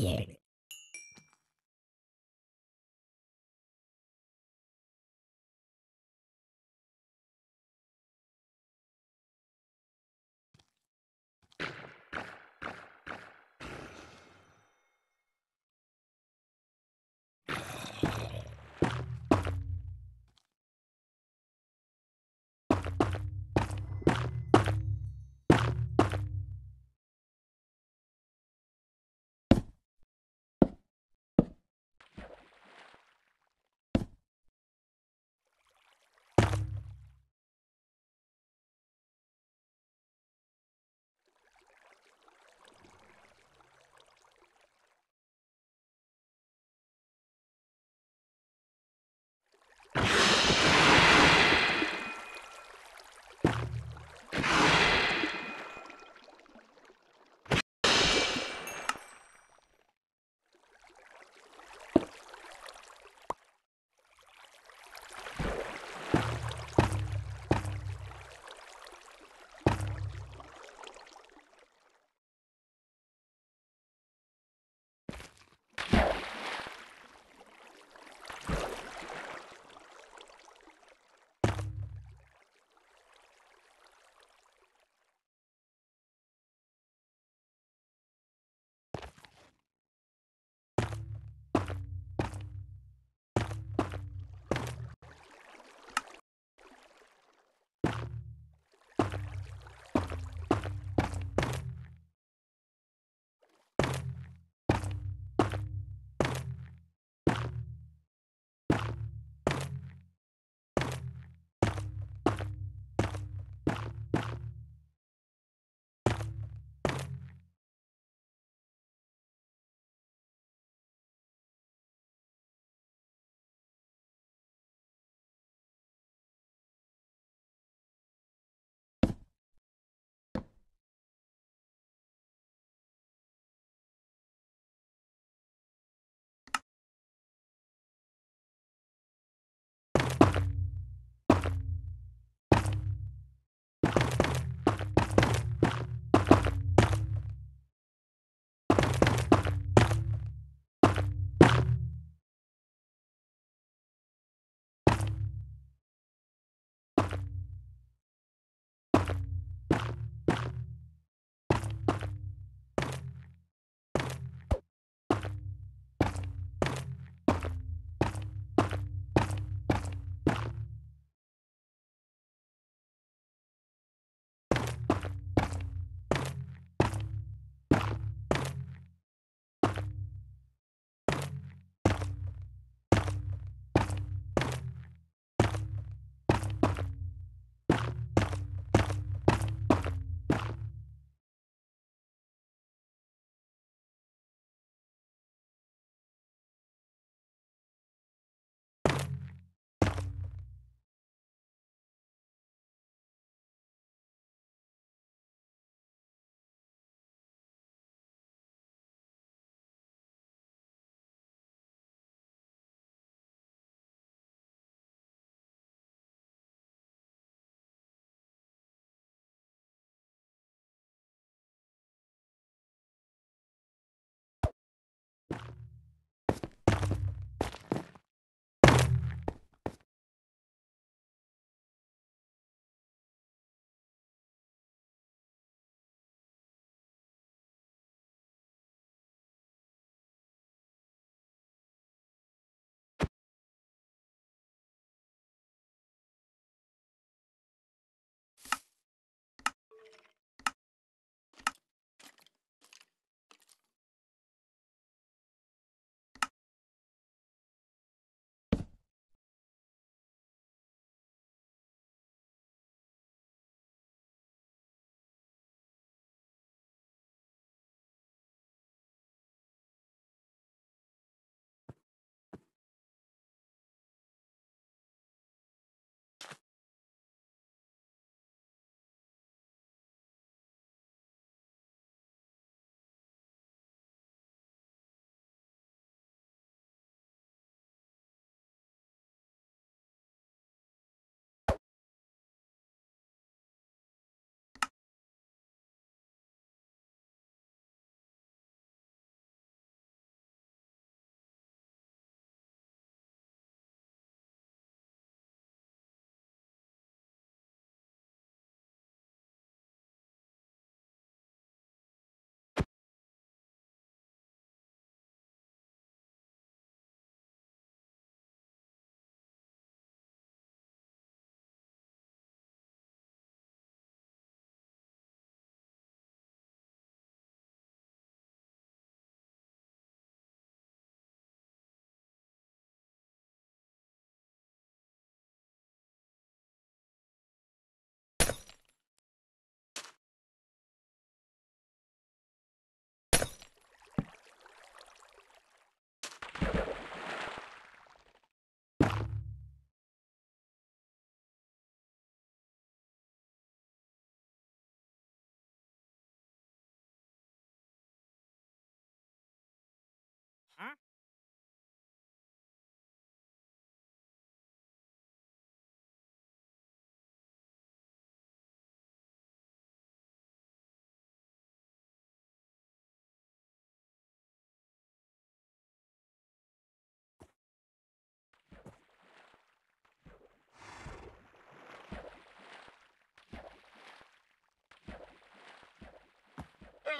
tired.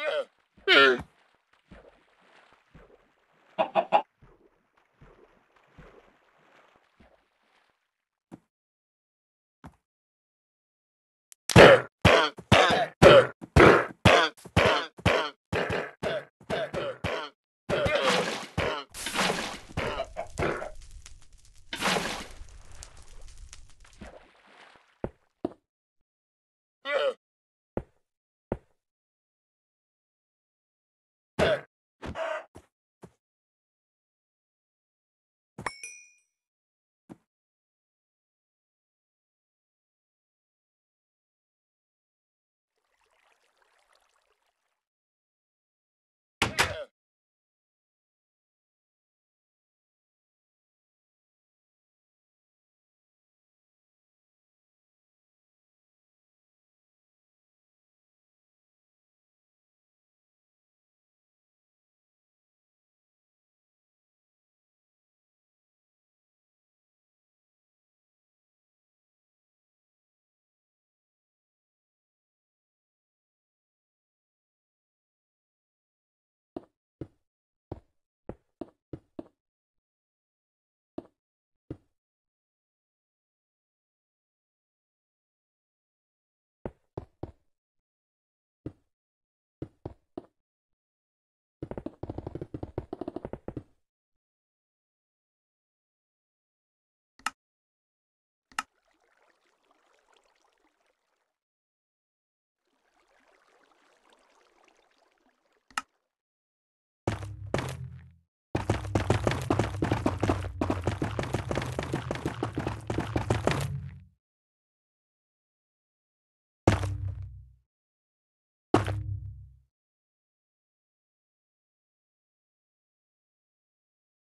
you. Hey.